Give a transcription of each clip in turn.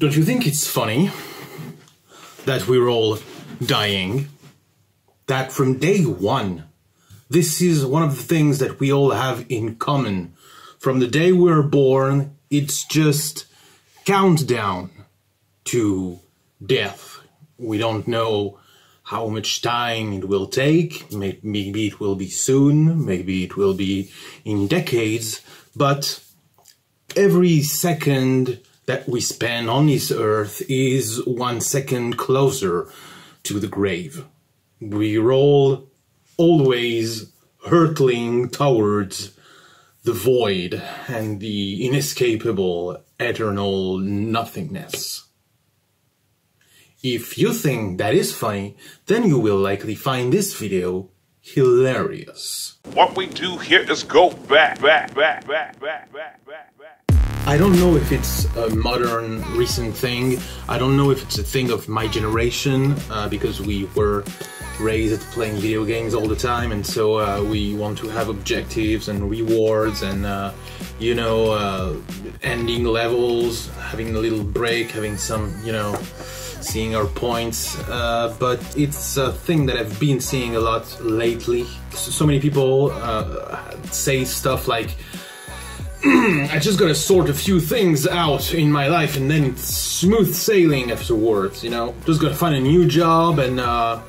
Don't you think it's funny that we're all dying? That from day one, this is one of the things that we all have in common. From the day we're born, it's just countdown to death. We don't know how much time it will take. Maybe it will be soon, maybe it will be in decades, but every second that we spend on this earth is one second closer to the grave. We're all always hurtling towards the void and the inescapable eternal nothingness. If you think that is funny, then you will likely find this video hilarious. What we do here is go back, back, back, back, back, back, back. I don't know if it's a modern, recent thing. I don't know if it's a thing of my generation, uh, because we were raised playing video games all the time, and so uh, we want to have objectives and rewards and, uh, you know, uh, ending levels, having a little break, having some, you know, seeing our points. Uh, but it's a thing that I've been seeing a lot lately. So many people uh, say stuff like, I just gotta sort a few things out in my life and then smooth sailing afterwards, you know? Just gotta find a new job and uh,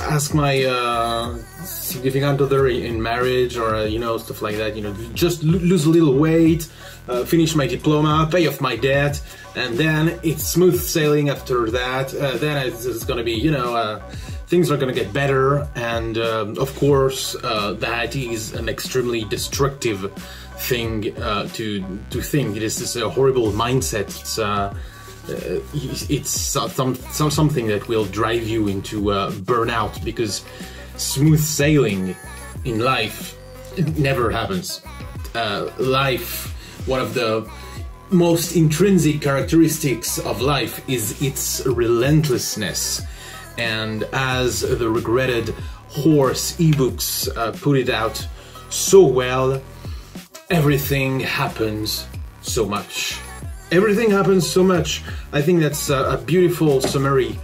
ask my uh, significant other in marriage or, uh, you know, stuff like that, you know, just lose a little weight, uh, finish my diploma, pay off my debt, and then it's smooth sailing after that. Uh, then it's, it's, gonna be, you know, uh, things are gonna get better, and um, of course, that is an extremely destructive thing uh, to to think. It is this a horrible mindset. It's uh, uh it's some, some something that will drive you into uh, burnout because smooth sailing in life never happens. Uh, life, one of the most intrinsic characteristics of life is its relentlessness. And as the regretted horse ebooks uh, put it out so well, everything happens so much. Everything happens so much. I think that's a, a beautiful summary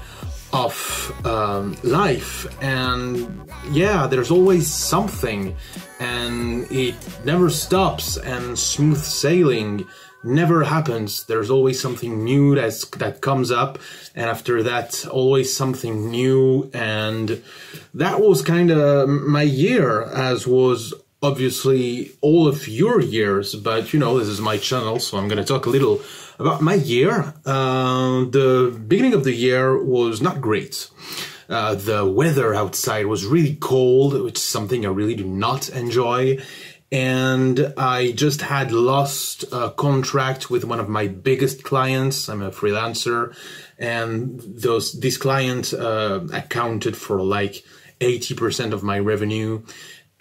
of um, life. And yeah, there's always something, and it never stops. And smooth sailing never happens. There's always something new that's, that comes up, and after that, always something new. And that was kind of my year, as was obviously all of your years, but you know, this is my channel, so I'm going to talk a little about my year. Uh, the beginning of the year was not great. Uh, the weather outside was really cold, which is something I really do not enjoy. And I just had lost a contract with one of my biggest clients. I'm a freelancer, and those this client uh, accounted for like 80% of my revenue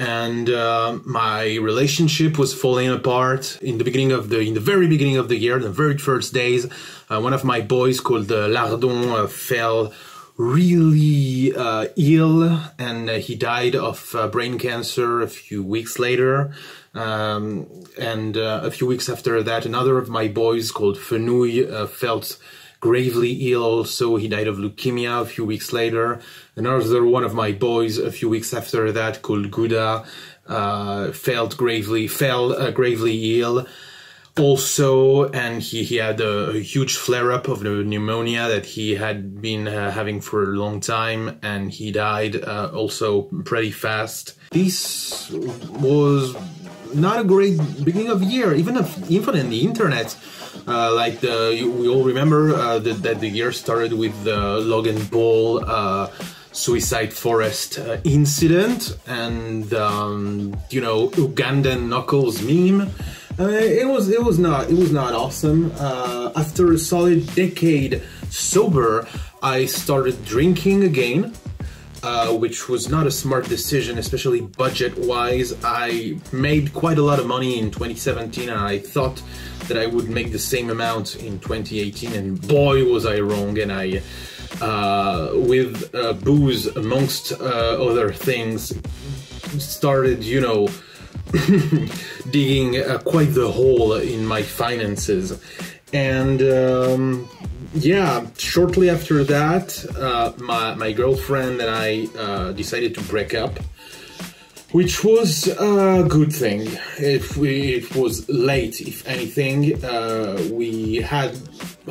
and uh, my relationship was falling apart in the beginning of the in the very beginning of the year the very first days. Uh, one of my boys called uh, lardon uh, fell really uh, ill and uh, he died of brain cancer a few weeks later. Um, and a few weeks after that another of my boys called fenouil felt gravely ill also. He died of leukemia a few weeks later. Another one of my boys a few weeks after that called Guda uh, felt gravely, fell uh, gravely ill also and he, he had a, a huge flare-up of the pneumonia that he had been uh, having for a long time and he died uh, also pretty fast this was not a great beginning of year even if even in the internet uh, like the we all remember uh, the, that the year started with the Logan Paul uh, suicide forest uh, incident and um, you know Ugandan knuckles meme. Uh, it was it was not it was not awesome. Uh, after a solid decade sober, I started drinking again. Uh, which was not a smart decision, especially budget-wise. I made quite a lot of money in 2017 and I thought that I would make the same amount in 2018 and boy was I wrong and I, uh, with uh, booze amongst uh, other things, started, you know, digging uh, quite the hole in my finances and um, yeah, shortly after that, uh, my my girlfriend and I uh, decided to break up, which was a good thing. If we, it was late, if anything, uh, we had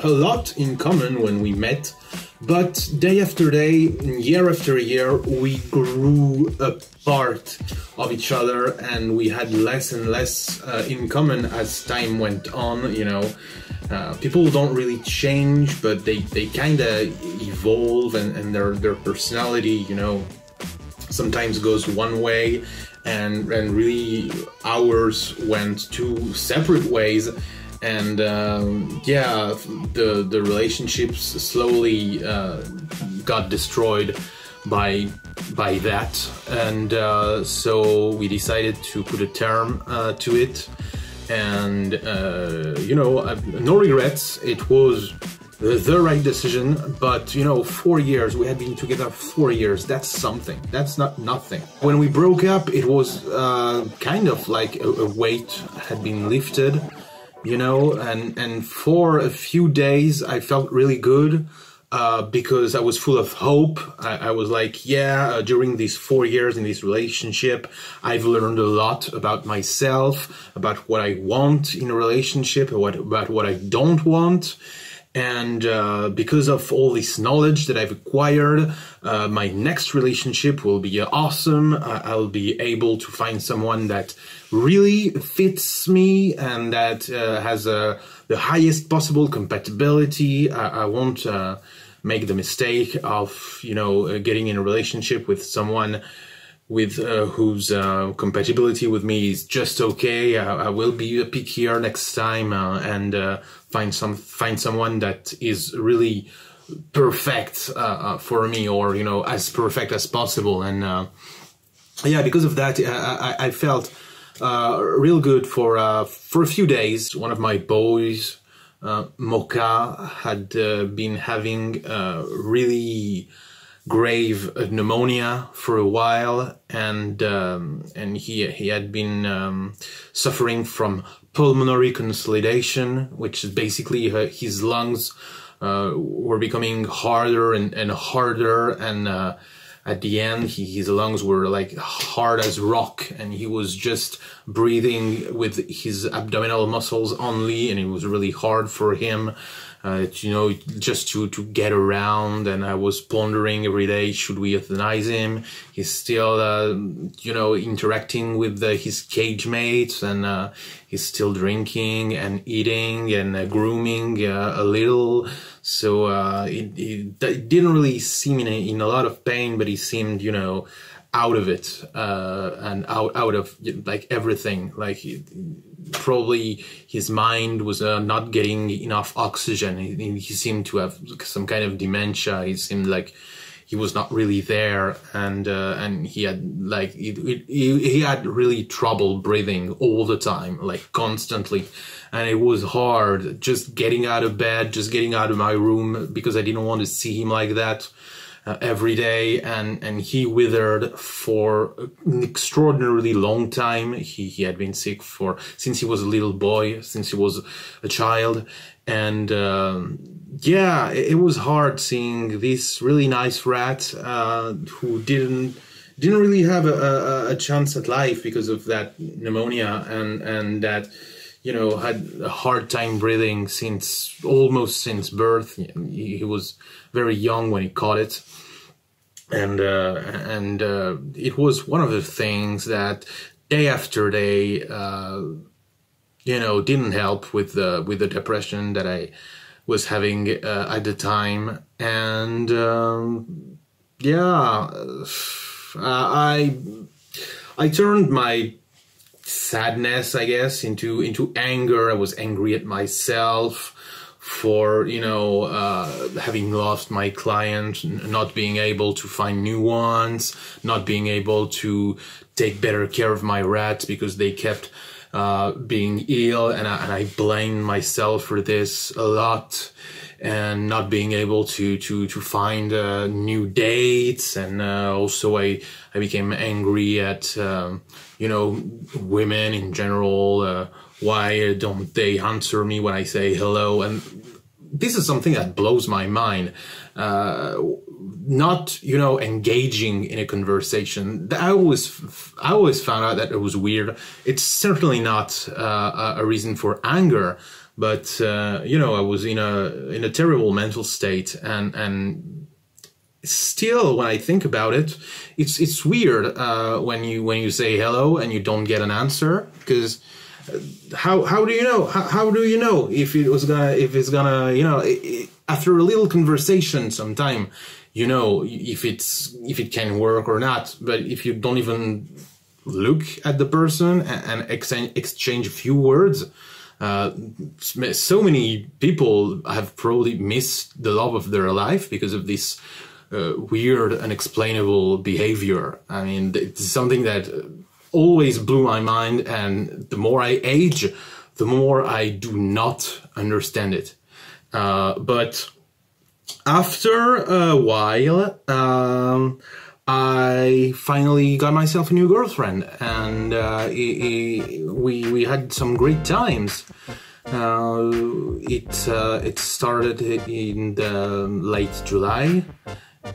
a lot in common when we met, but day after day, year after year, we grew apart of each other, and we had less and less uh, in common as time went on. You know. Uh, people don't really change, but they, they kind of evolve, and, and their their personality, you know, sometimes goes one way, and and really ours went two separate ways, and um, yeah, the the relationships slowly uh, got destroyed by by that, and uh, so we decided to put a term uh, to it and uh, you know, uh, no regrets. It was the right decision, but you know, four years we had been together four years. That's something. That's not nothing. When we broke up, it was uh, kind of like a, a weight had been lifted, you know, and and for a few days I felt really good uh, because I was full of hope. I, I was like, yeah, uh, during these four years in this relationship, I've learned a lot about myself, about what I want in a relationship, what, about what I don't want. And uh, because of all this knowledge that I've acquired, uh, my next relationship will be awesome. I'll be able to find someone that really fits me and that uh, has the highest possible compatibility. I, I won't make the mistake of, you know, uh, getting in a relationship with someone with uh, whose uh, compatibility with me is just okay. I, I will be pickier next time uh, and uh, find some find someone that is really perfect uh, for me, or you know, as perfect as possible. And yeah, because of that, I, I felt real good for for a few days. One of my boys. Mocha had been having really grave pneumonia for a while, and um, and he he had been um, suffering from pulmonary consolidation, which is basically uh, his lungs uh, were becoming harder and, and harder, and uh, at the end, he, his lungs were like hard as rock, and he was just breathing with his abdominal muscles only, and it was really hard for him uh, you know, just to, to get around. And I was pondering every day, should we euthanize him? He's still, uh, you know, interacting with uh, his cage mates and uh, he's still drinking and eating and uh, grooming uh, a little. So it, it, it, didn't really seem in a, in a lot of pain, but he seemed, you know, out of it uh, and out out of like everything. Like he, probably his mind was uh, not getting enough oxygen. He, he, seemed to have some kind of dementia. He seemed like he was not really there and uh, and he had like he, he had really trouble breathing all the time like constantly. And it was hard just getting out of bed just getting out of my room because i didn't want to see him like that uh, every day, and and he withered for an extraordinarily long time. He he had been sick for since he was a little boy, since he was a child, and um, yeah, it, it, was hard seeing this really nice rat uh, who didn't didn't really have a, a, a chance at life because of that pneumonia and and that you know had a hard time breathing since almost since birth. He, he was very young when he caught it. And uh, and uh, it was one of the things that day after day uh, you know didn't help with the with the depression that I was having uh, at the time. And um, yeah I I turned my sadness I guess into into anger. I was angry at myself for you know uh, having lost my client, not being able to find new ones, not being able to take better care of my rats because they kept uh, being ill, and I, and I blame myself for this a lot, and not being able to to to find uh, new dates, and uh, also I I became angry at um, you know women in general uh, why don't they answer me when I say hello? And this is something that blows my mind. Uh, not you know engaging in a conversation. I always I always found out that it was weird. It's certainly not uh, a reason for anger, but uh, you know I was in a in a terrible mental state, and and still when I think about it, it's it's weird uh, when you when you say hello and you don't get an answer. Because how how do you know? How, how do you know if it was gonna if it's gonna you know it, it, after a little conversation sometime you know if it's if it can work or not. But if you don't even look at the person and, and exchange, exchange a few words uh, so many people have probably missed the love of their life because of this uh, weird unexplainable behavior. I mean it's something that always blew my mind and the more i age the more i do not understand it. Uh, but after a while, um, I finally got myself a new girlfriend, and uh, it, it, we we had some great times. Uh, it uh, it started in the late July,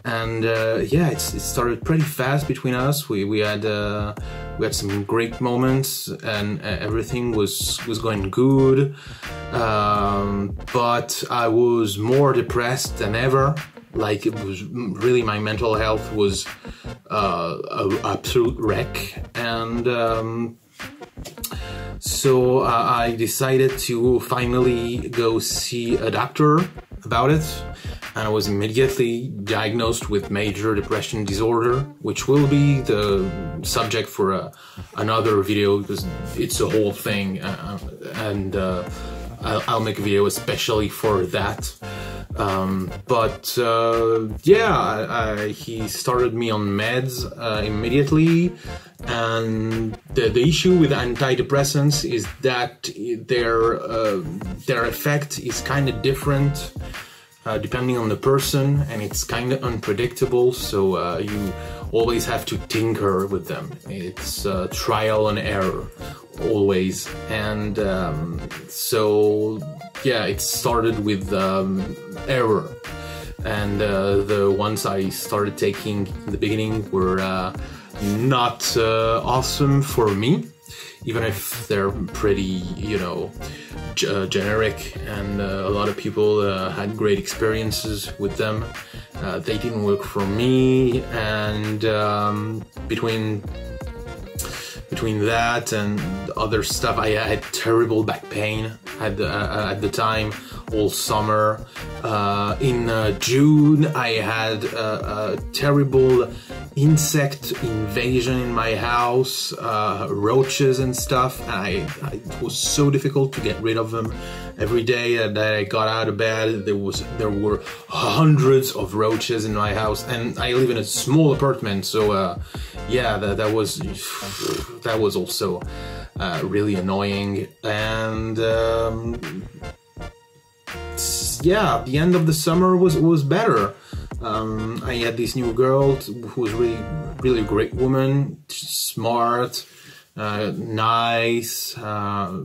and uh, yeah, it started pretty fast between us. We we had uh, we had some great moments, and uh, everything was was going good. Um, but I was more depressed than ever. Like it was really my mental health was uh, an absolute wreck, and. Um, so uh, I decided to finally go see a doctor about it and I was immediately diagnosed with major depression disorder, which will be the subject for a, uh, another video because it's a whole thing, uh, and uh, I'll, I'll, make a video especially for that. Um, but uh, yeah, I, I, he started me on meds uh, immediately, and the, the issue with antidepressants is that their uh, their effect is kind of different uh, depending on the person, and it's kind of unpredictable. So uh, you always have to tinker with them. It's uh, trial and error, always. And um, so, yeah, it started with um, error. And uh, the ones I started taking in the beginning were uh, not uh, awesome for me, even if they're pretty, you know, uh, generic, and uh, a lot of people uh, had great experiences with them. They didn't work for me, and um, between between that and other stuff, I had terrible back pain at the, uh, at the time all summer. Uh, in June, I had a terrible insect invasion in my house, uh, roaches and stuff. And I, I, it was so difficult to get rid of them. Every day that I got out of bed, there was there were hundreds of roaches in my house, and I live in a small apartment. So uh, yeah, that, that was that was also uh, really annoying. And um, yeah, the end of the summer was was better. Um, I had this new girl who was really, really great woman, smart, uh, nice, uh,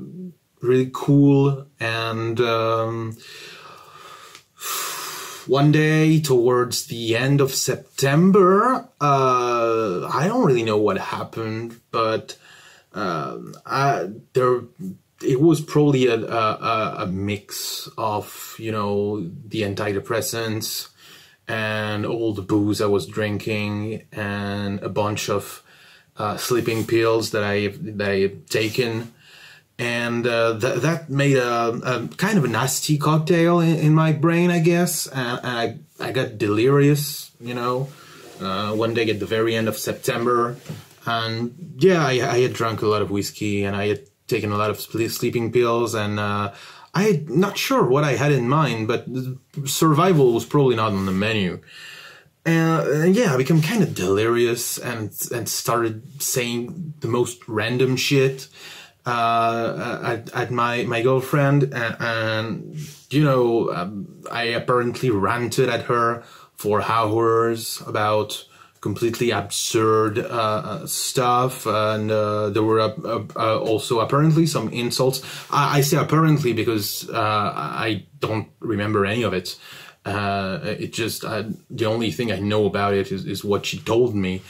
really cool, and um, one day towards the end of September, uh, I don't really know what happened, but um, I, there it was probably a, a, a mix of you know the antidepressants and all the booze I was drinking and a bunch of uh, sleeping pills that I that I had taken, and uh, th- that made a, a, kind of a nasty cocktail in, in my brain, I guess. And, I I got delirious, you know, uh, one day at the very end of September, and yeah, I, I, had drunk a lot of whiskey and I had taken a lot of sleeping pills and uh, I'm not sure what I had in mind, but survival was probably not on the menu. And yeah, I became kind of delirious and and started saying the most random shit uh, at, at my my girlfriend, and, and you know, um, I apparently ranted at her for hours about completely absurd uh, uh stuff, and uh, there were uh, uh, also apparently some insults. I, I say apparently because I don't remember any of it. it just the only thing I know about it is, is what she told me.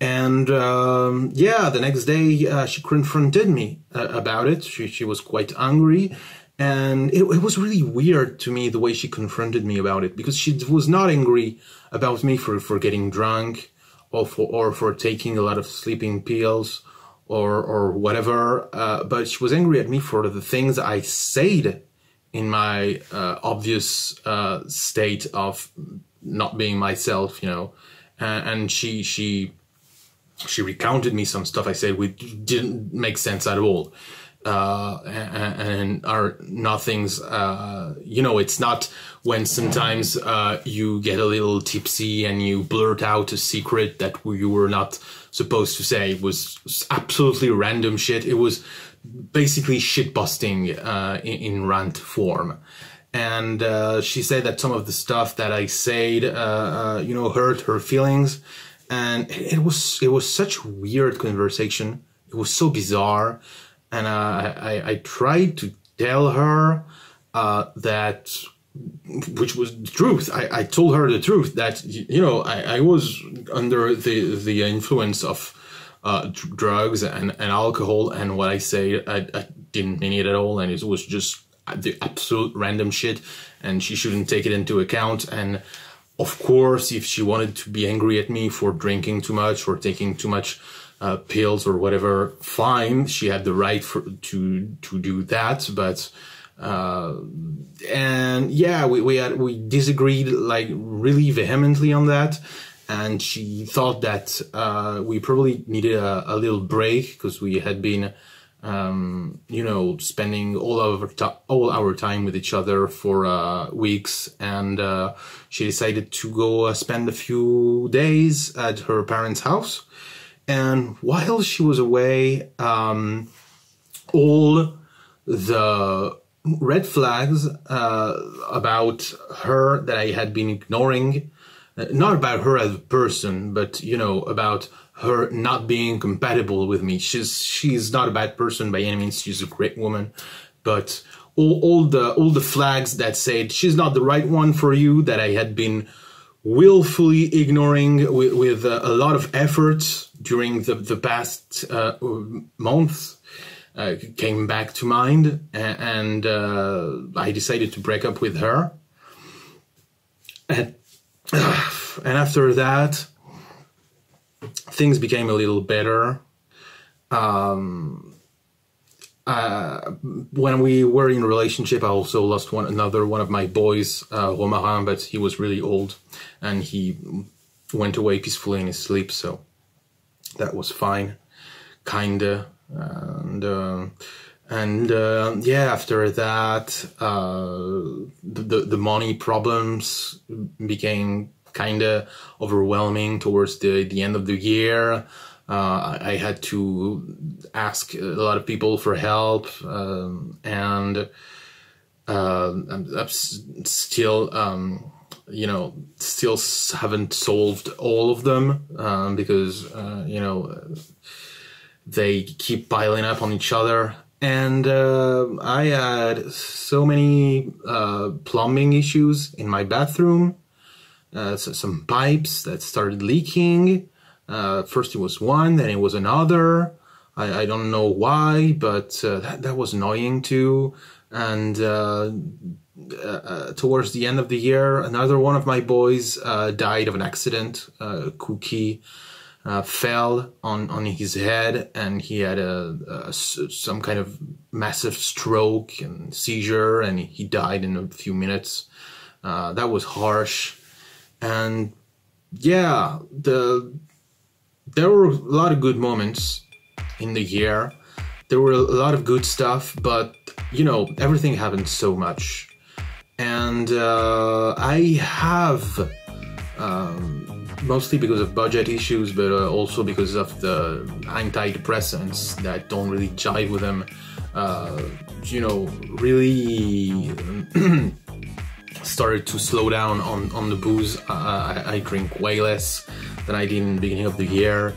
And um, yeah, the next day uh, she confronted me uh, about it. She, she was quite angry. And it, it, was really weird to me the way she confronted me about it because she was not angry about me for, for getting drunk or for, or for taking a lot of sleeping pills or, or whatever. Uh, but she was angry at me for the things I said in my uh, obvious uh, state of not being myself, you know. and she, she, she recounted me some stuff I said which didn't make sense at all. Uh, and, are nothing's uh, you know it's not when sometimes uh, you get a little tipsy and you blurt out a secret that you were not supposed to say. It was absolutely random shit. It was basically shit busting uh, in, in, rant form. And uh, she said that some of the stuff that I said uh, you know hurt her feelings and it was it was such weird conversation it was so bizarre and I, I tried to tell her uh, that which was the truth. I, I told her the truth that you know I, I was under the the influence of uh, drugs and, and alcohol, and what I say I, I didn't mean it at all, and it was just the absolute random shit, and she shouldn't take it into account. And of course, if she wanted to be angry at me for drinking too much or taking too much uh, pills or whatever, fine. She had the right for, to to do that, but uh, and yeah, we we had we disagreed like really vehemently on that, and she thought that uh, we probably needed a, a little break because we had been. Um, you know, spending all our all our time with each other for uh, weeks, and uh, she decided to go uh, spend a few days at her parents' house. And while she was away, um, all the red flags uh, about her that I had been ignoring, not about her as a person, but you know about her not being compatible with me. She's she's not a bad person by any means. She's a great woman, but all all the all the flags that said she's not the right one for you that I had been willfully ignoring with, with uh, a lot of effort during the, the past uh, months uh, came back to mind and, uh, I decided to break up with her. And, and after that, things became a little better. Um, uh, when we were in relationship, I also lost one another one of my boys, uh, Romarin, but he was really old, and he went away peacefully in his sleep. So that was fine, kinda, and uh, and uh, yeah, after that, uh, the the money problems became kinda overwhelming towards the the end of the year. Uh, I had to ask a lot of people for help, um, and uh, I'm, I'm, still, um, you know, still haven't solved all of them um, because uh, you know they keep piling up on each other. And uh, I had so many uh, plumbing issues in my bathroom, uh, so some pipes that started leaking. Uh, first it was one, then it was another. I, I don't know why, but uh, that, that was annoying too. And uh, towards the end of the year, another one of my boys uh, died of an accident. Cookie fell on, on his head and he had a, a, some kind of massive stroke and seizure and he died in a few minutes. that was harsh. And yeah, the there were a lot of good moments in the year. There were a lot of good stuff, but you know, everything happened so much. And uh, I have, um, mostly because of budget issues, but uh, also because of the antidepressants that don't really jive with them, uh, you know, really started to slow down on, on the booze. I, I drink way less than I did in the beginning of the year.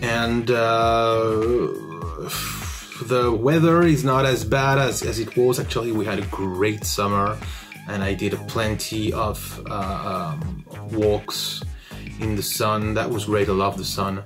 And uh, the weather is not as bad as, as it was. Actually, we had a great summer, and I did plenty of uh, um, walks in the sun. That was great. I love the sun.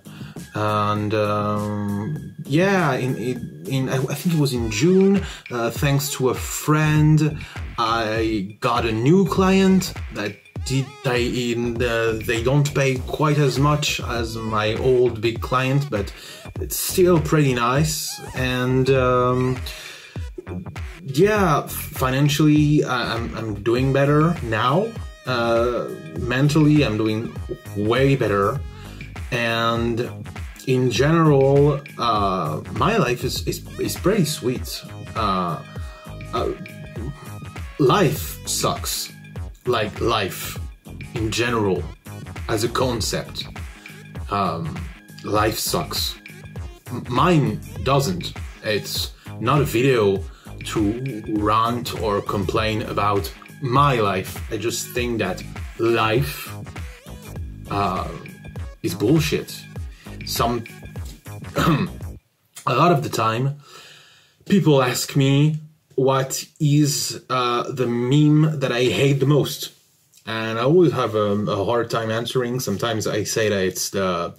And um, yeah, in, in, in, I think it was in June. Uh, thanks to a friend, I got a new client that did they the, they don't pay quite as much as my old big client, but it's still pretty nice. And um, yeah, financially, I'm, I'm doing better now. Uh, mentally, I'm doing way better. And in general, uh, my life is, is, is pretty sweet. Uh, uh, life sucks. Like life in general, as a concept. Um, life sucks. M- mine doesn't. It's not a video to rant or complain about my life. I just think that life uh, is bullshit. Some, a lot of the time, people ask me what is uh, the meme that I hate the most. And I always have a, a, hard time answering. Sometimes I say that it's the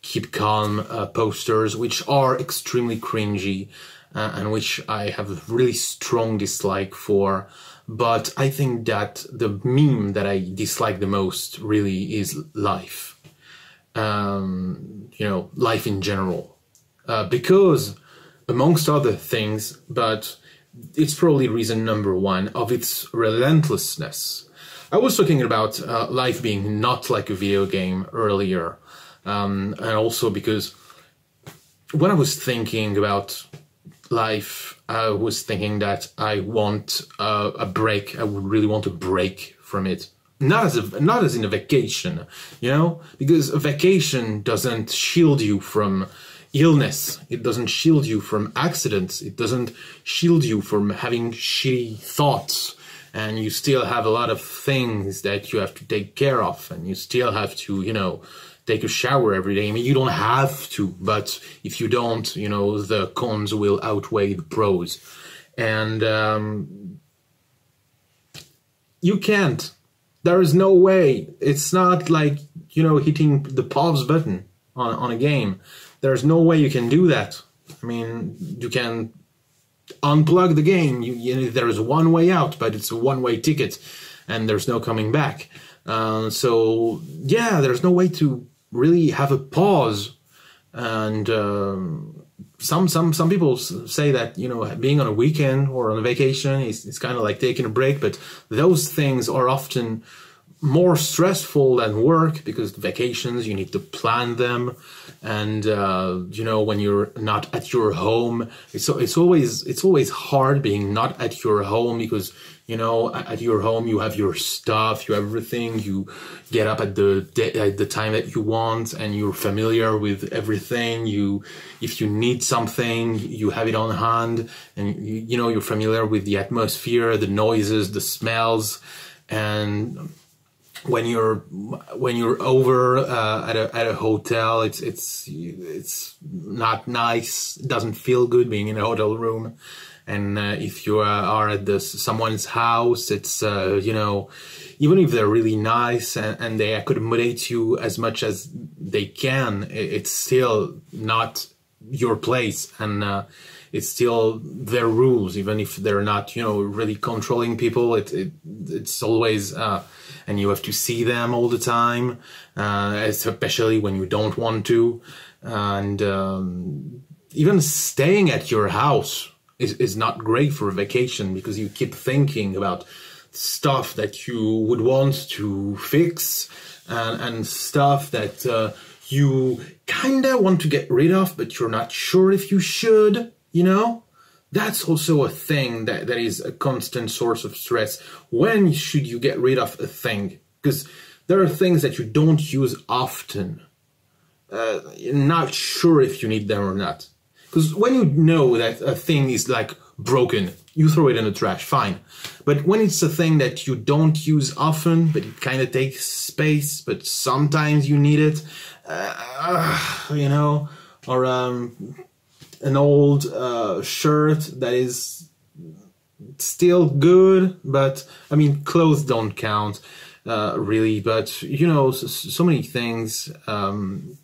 keep calm uh, posters, which are extremely cringy uh, and which I have a really strong dislike for. But I think that the meme that I dislike the most really is life. Um, you know, life in general. Uh, because, amongst other things, but it's probably reason number one of its relentlessness. I was talking about uh, life being not like a video game earlier, um, and also because when I was thinking about life, I was thinking that I want uh, a break. I would really want a break from it. Not as a, not as in a vacation, you know, because a vacation doesn't shield you from illness. It doesn't shield you from accidents. It doesn't shield you from having shitty thoughts. And you still have a lot of things that you have to take care of, and you still have to, you know, take a shower every day. I mean, you don't have to, but if you don't, you know, the cons will outweigh the pros. And um, you can't. There is no way. It's not like, you know, hitting the pause button on, on a game. There's no way you can do that. I mean, you can unplug the game. You, you, there is one way out, but it's a one way ticket and there's no coming back. Uh, so, yeah, there's no way to really have a pause and um, some some some people say that you know being on a weekend or on a vacation is, is kind of like taking a break but those things are often more stressful than work because vacations you need to plan them. And uh, you know when you're not at your home it's it's always it's always hard being not at your home because you know at your home you have your stuff you have everything you get up at the at the time that you want and you're familiar with everything. You if you need something you have it on hand and you, you know you're familiar with the atmosphere the noises the smells. And when you're when you're over uh, at a at a hotel, it's it's it's not nice. It doesn't feel good being in a hotel room, and uh, if you are at this someone's house, it's uh, you know even if they're really nice and, and, they accommodate you as much as they can, it's still not your place and. Uh, it's still their rules, even if they're not, you know, really controlling people. It, it it's always uh, and you have to see them all the time, uh, especially when you don't want to. And um, even staying at your house is, is not great for a vacation because you keep thinking about stuff that you would want to fix and, and stuff that uh, you kind of want to get rid of, but you're not sure if you should, you know? That's also a thing that, that is a constant source of stress. When should you get rid of a thing? Because there are things that you don't use often. Uh, not sure if you need them or not. Because when you know that a thing is like broken, you throw it in the trash, fine. But when it's a thing that you don't use often, but it kind of takes space, but sometimes you need it, uh, you know, or um, an old uh, shirt that is still good, but I mean, clothes don't count uh, really. But you know, so, so many things um,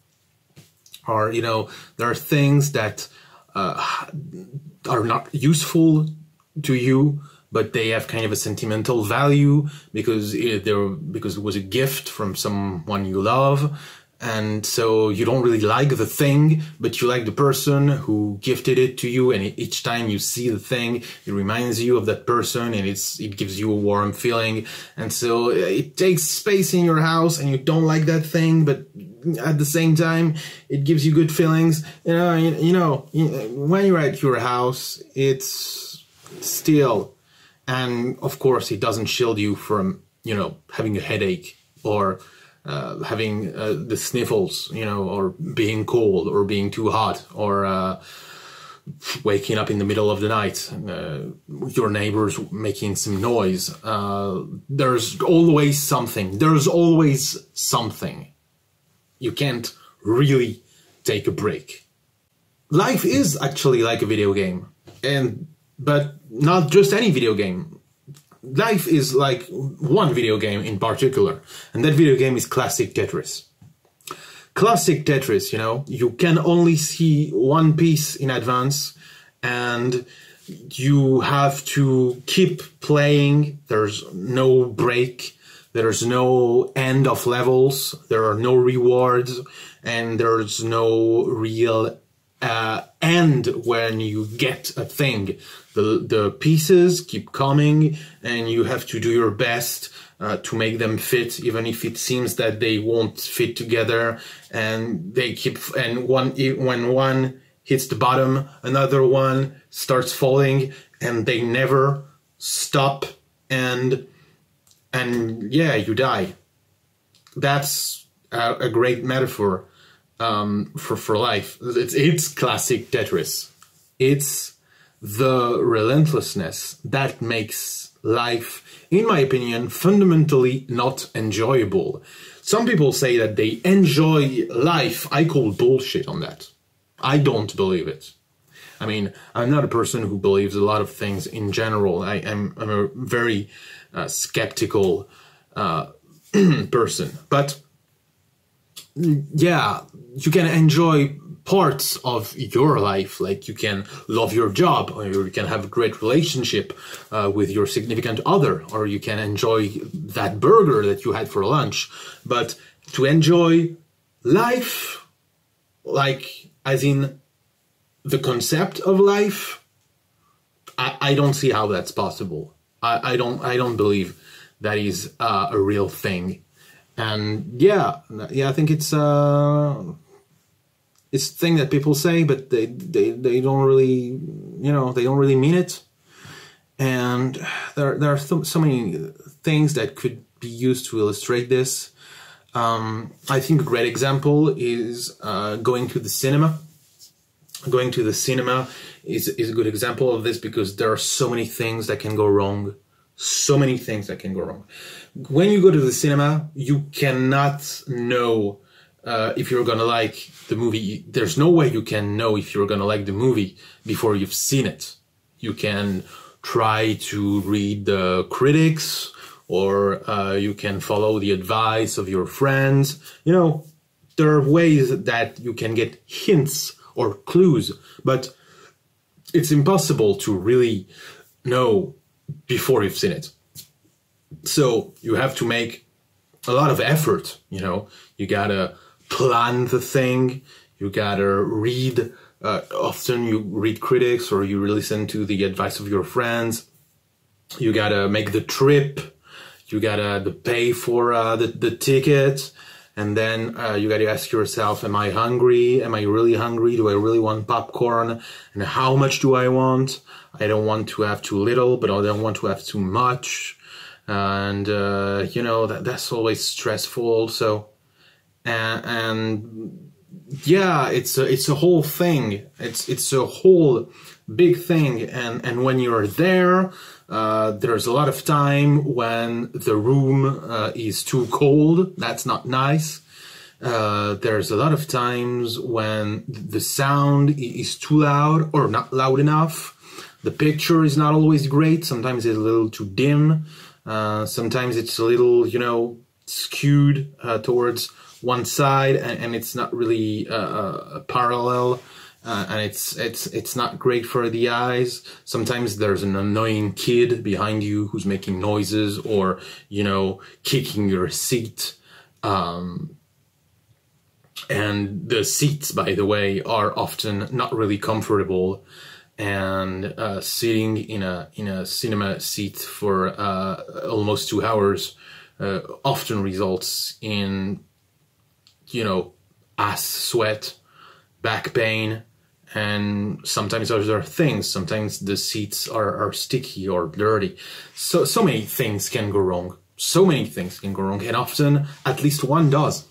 are you know there are things that uh, are not useful to you but they have kind of a sentimental value because it, they're because it was a gift from someone you love and so you don't really like the thing but you like the person who gifted it to you and each time you see the thing it reminds you of that person and it's it gives you a warm feeling. And so uh, it takes space in your house and you don't like that thing but at the same time it gives you good feelings. You know you, you know when you're at your house it's still and of course it doesn't shield you from you know having a headache or uh, having uh, the sniffles, you know, or being cold or being too hot or uh, waking up in the middle of the night, uh, your neighbors making some noise. Uh, there's always something. There's always something. You can't really take a break. Life is actually like a video game, and but not just any video game life is like one video game in particular, and that video game is classic Tetris. Classic Tetris, you know, you can only see one piece in advance, and you have to keep playing. There's no break. There's no end of levels. There are no rewards, and there's no real uh, end when you get a thing. The, the pieces keep coming and you have to do your best uh, to make them fit, even if it seems that they won't fit together. And they keep, and one, when one hits the bottom, another one starts falling and they never stop and, and yeah, you die. That's a, a great metaphor um, for for life. It's it's classic Tetris. It's the relentlessness that makes life, in my opinion, fundamentally not enjoyable. Some people say that they enjoy life. I call bullshit on that. I don't believe it. I mean, I'm not a person who believes a lot of things in general. I, am I'm, a very uh, skeptical uh, person. But yeah, you can enjoy parts of your life like you can love your job or you can have a great relationship uh, with your significant other or you can enjoy that burger that you had for lunch. But to enjoy life like as in the concept of life i, I don't see how that's possible. I, I don't i don't believe that is uh, a real thing. And yeah, yeah, I think it's uh, it's a thing that people say, but they they they don't really, you know, they don't really mean it. And there there are so, so many things that could be used to illustrate this. Um, I think a great example is uh, going to the cinema. Going to the cinema is is a good example of this because there are so many things that can go wrong. So many things that can go wrong when you go to the cinema, you cannot know uh, if you're gonna like the movie. There's no way you can know if you're gonna like the movie before you've seen it. You can try to read the critics, or uh, you can follow the advice of your friends. You know, there are ways that you can get hints or clues, but it's impossible to really know before you've seen it. So you have to make a lot of effort, you know. You gotta plan the thing, you gotta read. Uh, often you read critics or you listen to the advice of your friends. You gotta make the trip. You gotta pay for uh, the, the ticket. And then uh, you got to ask yourself, am I hungry? Am I really hungry? Do I really want popcorn? And how much do I want? I don't want to have too little, but I don't want to have too much and uh, you know that that's always stressful. So and, and yeah, it's a it's a whole thing. It's it's a whole big thing. And and when you're there, uh, there's a lot of time when the room uh, is too cold. That's not nice. Uh, there's a lot of times when the sound is too loud or not loud enough. The picture is not always great. Sometimes it's a little too dim. Uh, sometimes it's a little, you know, skewed uh, towards one side, and, and it's not really uh, parallel. Uh, and it's it's it's not great for the eyes. Sometimes there's an annoying kid behind you who's making noises or you know kicking your seat. Um, and the seats, by the way, are often not really comfortable. And uh, sitting in a in a cinema seat for uh, almost two hours uh, often results in, you know, ass sweat, back pain, and sometimes other things. Sometimes the seats are, are sticky or dirty. So so many things can go wrong. So many things can go wrong, and often at least one does.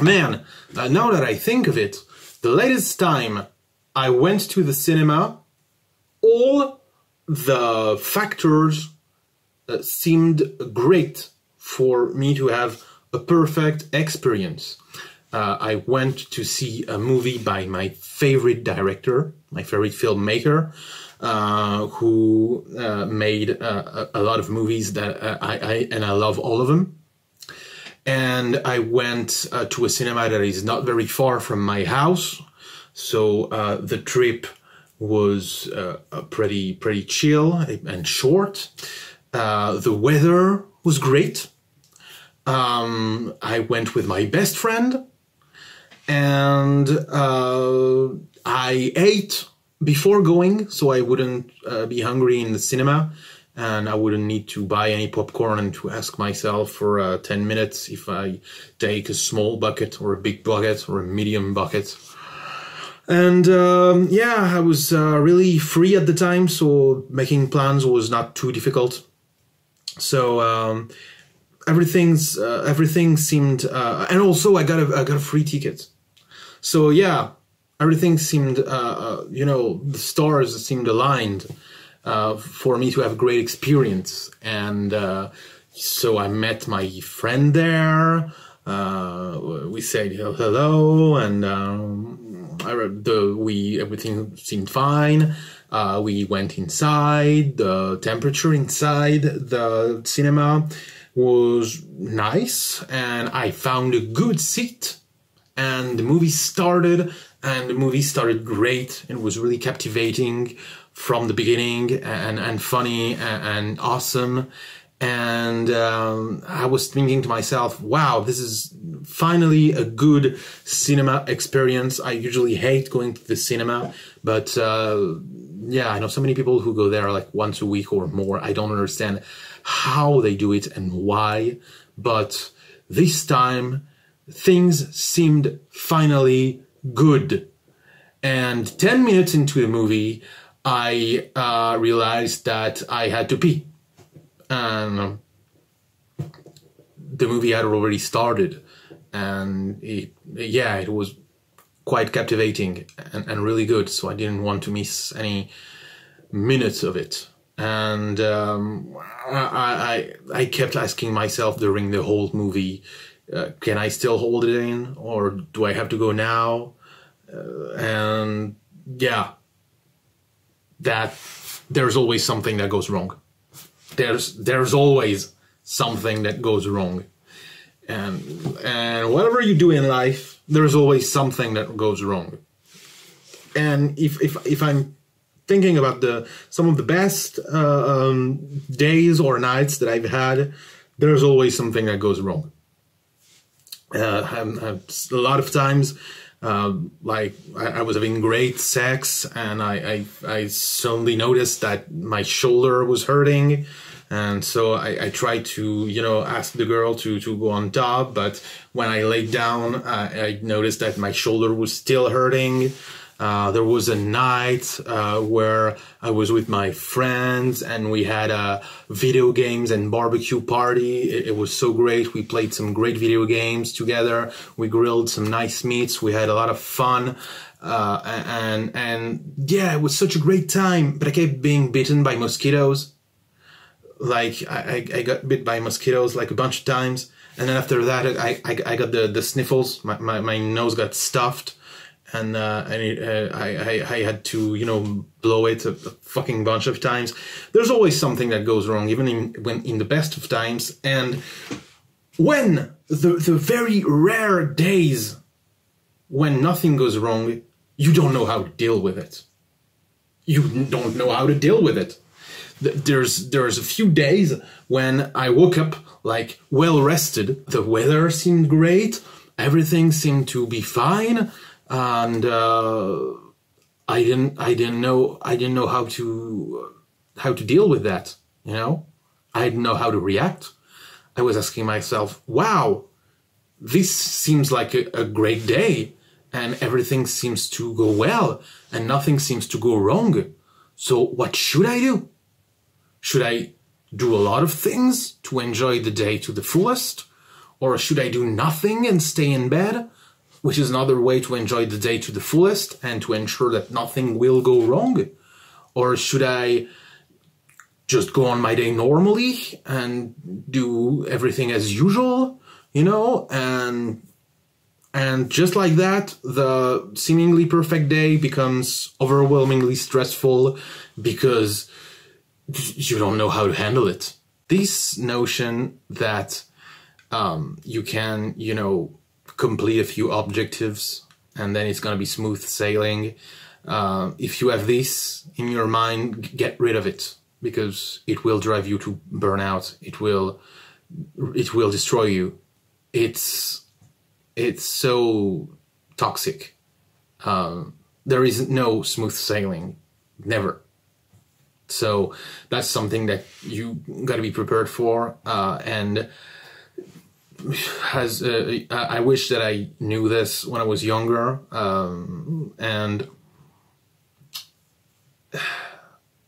Man, uh, now that I think of it, the latest time I went to the cinema, all the factors uh, seemed great for me to have a perfect experience. Uh, I went to see a movie by my favorite director, my favorite filmmaker, uh, who uh, made uh, a, lot of movies that uh, I, I and I love all of them and I went uh, to a cinema that is not very far from my house. So the trip was pretty pretty chill and short. The weather was great. Um, I went with my best friend, and uh, I ate before going, so I wouldn't uh, be hungry in the cinema and I wouldn't need to buy any popcorn and to ask myself for uh, 10 minutes if I take a small bucket or a big bucket or a medium bucket. And um, yeah, I was uh, really free at the time, so making plans was not too difficult. So um, everything's uh, everything seemed, uh, and also I got a I got a free ticket. So yeah, everything seemed, uh, uh, you know, the stars seemed aligned uh, for me to have a great experience. And uh, so I met my friend there. Uh, we said hello, and um, I, the, we everything seemed fine. Uh, we went inside. The temperature inside the cinema was nice, and I found a good seat. And the movie started, and the movie started great. It was really captivating from the beginning and, and funny and, and awesome. And um, I was thinking to myself, wow, this is finally a good cinema experience. I usually hate going to the cinema, but uh, yeah, I know so many people who go there like once a week or more. I don't understand how they do it and why, but this time things seemed finally good. And 10 minutes into the movie, I uh, realized that I had to pee. And the movie had already started. And it, yeah, it was quite captivating and, and, really good. So I didn't want to miss any minutes of it. And um, I, I, I kept asking myself during the whole movie, uh, can I still hold it in, or do I have to go now? Uh, and yeah, that there's always something that goes wrong. There's there's always something that goes wrong. And and whatever you do in life, there's always something that goes wrong. And if if if I'm thinking about the some of the best uh, um, days or nights that I've had, there's always something that goes wrong. Uh, I'm, I'm, a lot of times um, like I, I, was having great sex and I, I, I suddenly noticed that my shoulder was hurting. And so I, I, tried to you know ask the girl to to go on top but when I laid down uh, I noticed that my shoulder was still hurting Uh, there was a night uh, where I was with my friends and we had a video games and barbecue party. It, it, was so great. We played some great video games together. We grilled some nice meats. We had a lot of fun. Uh, and and yeah, it was such a great time. But I kept being bitten by mosquitoes. Like I, I got bit by mosquitoes like a bunch of times, and then after that, I I, I got the the sniffles. My, my my nose got stuffed, and uh, and it, uh, I, I I had to you know blow it a, a, fucking bunch of times. There's always something that goes wrong, even in when in the best of times, and when the the very rare days when nothing goes wrong you don't know how to deal with it. You don't know how to deal with it. There's there's a few days when I woke up like well rested. The weather seemed great. Everything seemed to be fine, and uh, I didn't I didn't know I didn't know how to how to deal with that. You know, I didn't know how to react. I was asking myself, "Wow, this seems like a, a great day." and everything seems to go well and nothing seems to go wrong. So what should I do? Should I do a lot of things to enjoy the day to the fullest? Or should I do nothing and stay in bed? Which is another way to enjoy the day to the fullest and to ensure that nothing will go wrong? Or should I just go on my day normally and do everything as usual, you know, and and just like that, the seemingly perfect day becomes overwhelmingly stressful because you don't know how to handle it. This notion that um, you can, you know, complete a few objectives and then it's going to be smooth sailing. Uh, if you have this in your mind, get rid of it because it will drive you to burnout. It will, it will destroy you. It's it's so toxic. Um, there is no smooth sailing, never. So that's something that you got to be prepared for. Uh, and has uh, I wish that I knew this when I was younger. Um, and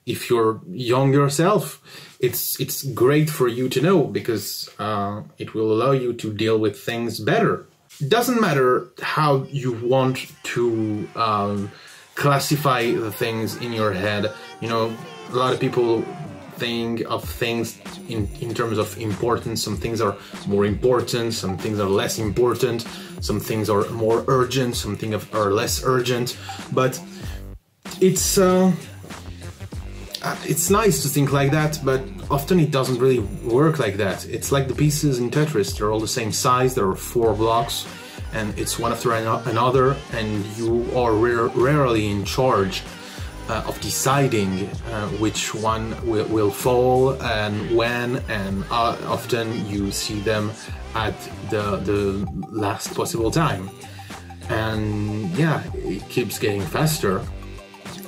if you're young yourself, it's it's great for you to know because uh, it will allow you to deal with things better doesn't matter how you want to um, classify the things in your head. You know, a lot of people think of things in, in terms of importance. Some things are more important, some things are less important, some things are more urgent, some things are less urgent. But it's uh, it's nice to think like that, but often it doesn't really work like that. It's like the pieces in Tetris, they're all the same size, there are four blocks, and it's one after another, and you are rare, rarely in charge uh, of deciding uh, which one will, will, fall and when, and often you see them at the, the last possible time. And yeah, it keeps getting faster,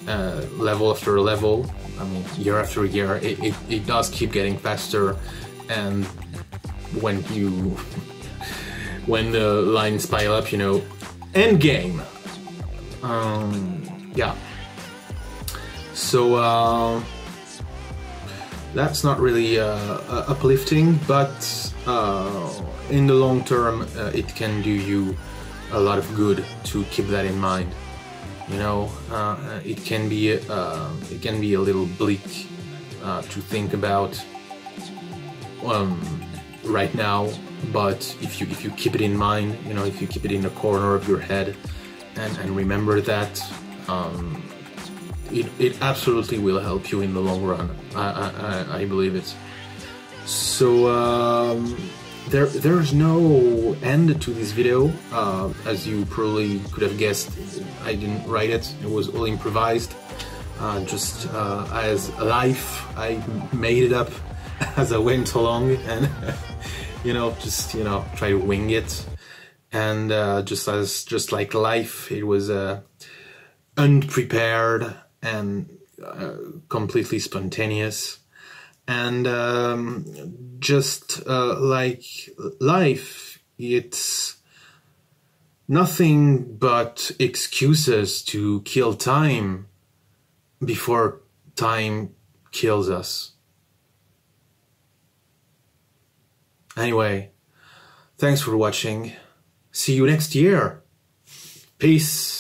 uh, level after level, I mean, year after year, it, it, it does keep getting faster. And when you, when the lines pile up, you know, end game. Um, yeah. So, uh, that's not really uh, uplifting, but uh, in the long term, uh, it can do you a lot of good to keep that in mind. You know, uh, it can be it can be a little bleak to think about um, right now, but if you if you keep it in mind, you know, if you keep it in the corner of your head, and and remember that. Um, it, it absolutely will help you in the long run. I, I, I believe it. So um, there, there's no end to this video. Uh, as you probably could have guessed, I didn't write it. It was all improvised. Uh, just uh, as life, I made it up as I went along, and you know, just you know, try to wing it. And uh, just as just like life, it was uh, unprepared and uh, completely spontaneous and um, just uh, like life it's nothing but excuses to kill time before time kills us. Anyway, thanks for watching. See you next year. Peace.